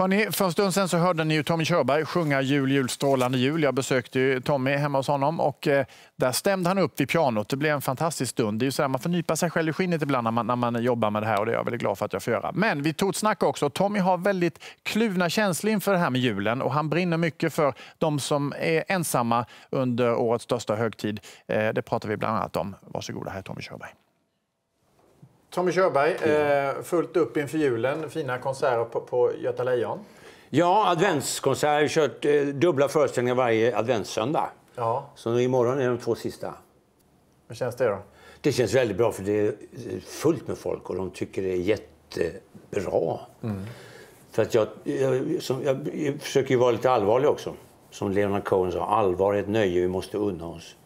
Hörrni, för en stund sen så hörde ni ju Tommy Körberg sjunga Jul, jul, strålande jul. Jag besökte ju Tommy hemma hos honom och eh, där stämde han upp vid pianot. Det blev en fantastisk stund. Det är ju så här, man får nypa sig själv i skinnet ibland när man, när man jobbar med det här och det är jag väldigt glad för att jag får göra. Men vi tog ett snack också. Tommy har väldigt kluvna känslor inför det här med julen och han brinner mycket för de som är ensamma under årets största högtid. Eh, det pratar vi bland annat om. Varsågoda, här är Tommy Körberg. Tommy Körberg, eh, fullt upp inför julen. Fina konserter på, på Göta Lejon. Ja, adventskonsert. Kört eh, dubbla föreställningar varje adventssöndag. Ja. Så imorgon är de två sista. Hur känns det då? Det känns väldigt bra för det är fullt med folk och de tycker det är jättebra. Mm. För att jag, jag, som, jag, jag försöker ju vara lite allvarlig också. Som Leonard Cohen sa, allvar är ett nöje vi måste unna oss.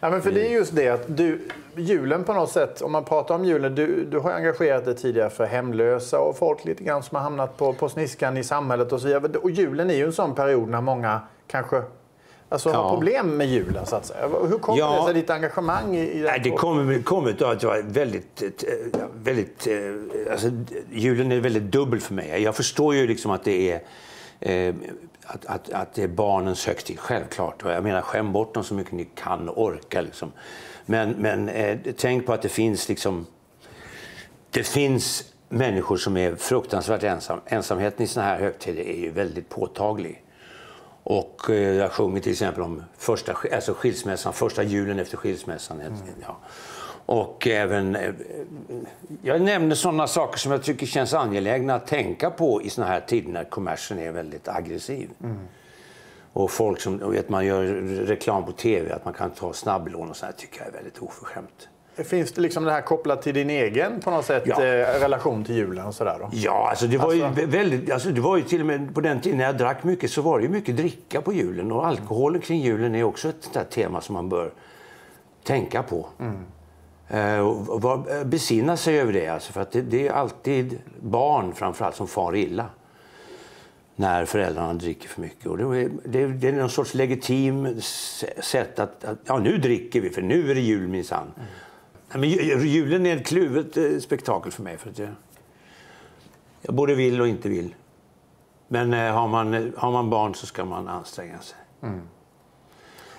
Ja, men för det är just det att du, julen på något sätt, om man pratar om julen, du, du har engagerat dig tidigare för hemlösa och folk lite grann som har hamnat på, på sniskan i samhället och så vidare. Och julen är ju en sån period när många kanske Alltså ja. har problem med julen så att säga. Hur kommer ja. det sig ditt engagemang i, i Nej, Det kommer, kommer av att jag är väldigt, eh, väldigt eh, alltså, julen är väldigt dubbel för mig. Jag förstår ju liksom att det är eh, att, att, att det är barnens högtid, självklart. Och jag menar, skäm bort dem så mycket ni kan och orkar. Liksom. Men, men eh, tänk på att det finns liksom... Det finns människor som är fruktansvärt ensam. Ensamheten i såna här högtider är ju väldigt påtaglig. Och eh, jag sjunger till exempel om första, alltså skilsmässan, första julen efter skilsmässan. Mm. Ja. Och även, eh, jag nämner sådana saker som jag tycker känns angelägna att tänka på i såna här tider när kommersen är väldigt aggressiv. Mm. Och folk som, vet, man gör reklam på tv, att man kan ta snabblån och sånt tycker jag är väldigt oförskämt. Finns det liksom det här kopplat till din egen på något sätt ja. eh, relation till julen och sådär då? Ja, alltså det var alltså... ju väldigt, alltså det var ju till och med på den tiden när jag drack mycket så var det ju mycket dricka på julen och alkoholen kring julen är också ett tema som man bör tänka på. Mm. Eh, och eh, besinna sig över det. Alltså, för att det, det är alltid barn framförallt som far illa när föräldrarna dricker för mycket. Och det, det, det är någon sorts legitim sätt att, att, ja nu dricker vi för nu är det jul minsann. Mm. Men julen är ett kluvet eh, spektakel för mig. För att jag, jag både vill och inte vill. Men har, man, har man barn så ska man anstränga sig. Mm.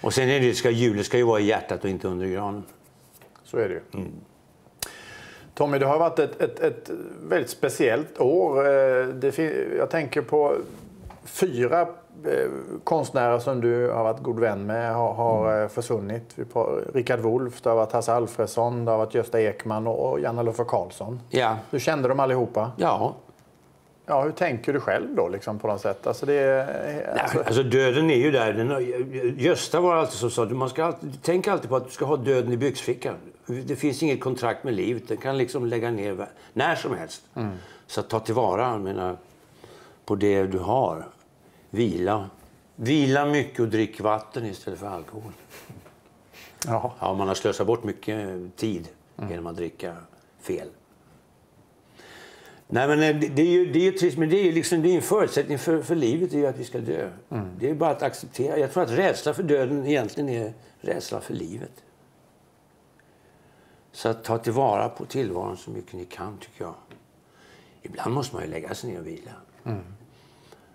Och sen är det, ska, julen ska ju vara i hjärtat och inte under granen. Så är det ju. Mm. Tommy, det har varit ett, ett, ett väldigt speciellt år. Eh, det, jag tänker på fyra eh, konstnärer som du har varit god vän med har, har mm. Eh, försvunnit. Rickard Wolff, det har varit Hasse Alfredsson, det har varit Gösta Ekman och Janne Loffe Karlsson. Ja. Du kände dem allihopa? Ja. Ja, hur tänker du själv då liksom, på något sätt? Alltså, det, alltså... Nej, alltså döden är ju där. Den, Gösta var alltid som sa, man ska alltid, tänk alltid på att du ska ha döden i byxfickan. Det finns inget kontrakt med livet. Den kan liksom lägga ner när som helst. Mm. Så ta tillvara menar, på det du har. Vila. Vila mycket och drick vatten istället för alkohol. Ja. Ja, man har slösat bort mycket tid mm. genom att dricka fel. Nej, men eh, det, är ju, det är ju trist, men det är ju liksom, det är en förutsättning för, för livet är ju att vi ska dö. Mm. Det är bara att acceptera. Jag tror att rädsla för döden egentligen är rädsla för livet. Så att ta tillvara på tillvaron så mycket ni kan, tycker jag. Ibland måste man ju lägga sig ner och vila. Mm.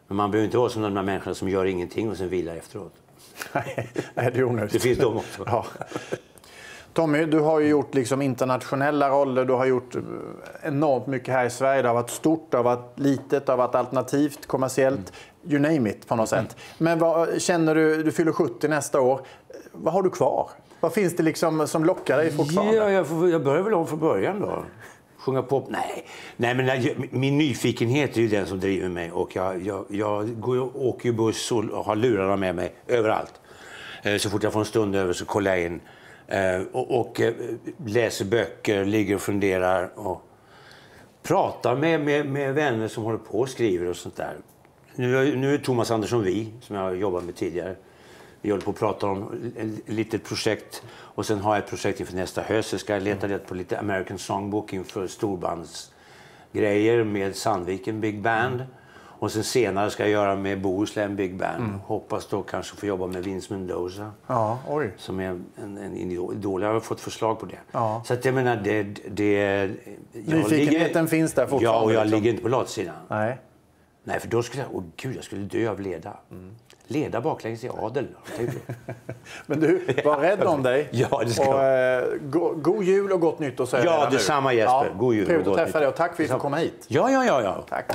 Men man behöver inte vara som de där människorna som gör ingenting och sen vilar efteråt. Nej, det är onödigt. Det finns de också. Ja. Tommy, du har ju gjort liksom internationella roller, du har gjort eh, enormt mycket här i Sverige. Det har varit stort, det har varit litet, det har varit alternativt, kommersiellt. Mm. You name it på något mm. sätt. Men vad känner du, du fyller 70 nästa år. Vad har du kvar? Vad finns det liksom som lockar dig fortfarande? Ja, jag, får, jag börjar väl om från början då. Sjunga pop? Nej, Nej men jag, min nyfikenhet är ju den som driver mig. Och jag, jag, jag går, åker ju buss och har lurarna med mig överallt. Eh, så fort jag får en stund över så kollar jag in. Eh, och, och eh, läser böcker, ligger och funderar. Och pratar med, med, med vänner som håller på och skriver och sånt där. Nu, nu är Thomas Andersson Vi, som jag har jobbat med tidigare. Vi håller på att prata om ett litet projekt och sen har jag ett projekt inför nästa höst. Jag ska leta rätt på lite American Songbook inför storbandsgrejer med Sandviken Big Band. Mm. Och sen senare ska jag göra med Bohuslän Big Band. Mm. Hoppas då kanske få jobba med Vince Mendoza. Ja, oj. Som är en, en idol. Jag har fått förslag på det. Ja. Så att jag menar, det... det Nyfikenheten ligger, finns där fortfarande? Ja, och jag liksom. ligger inte på latsidan. Nej. Nej, för då skulle jag, åh gud, jag skulle dö av leda. Leda baklänges i adel. Men du, var rädd om dig. Ja, det ska och, eh, go, god jul och gott nytt säger jag Ja, detsamma, Jesper. God jul och Trevligt att gott träffa nytt. dig och tack för att vi fick komma hit. Ja, ja, ja, ja. Tack.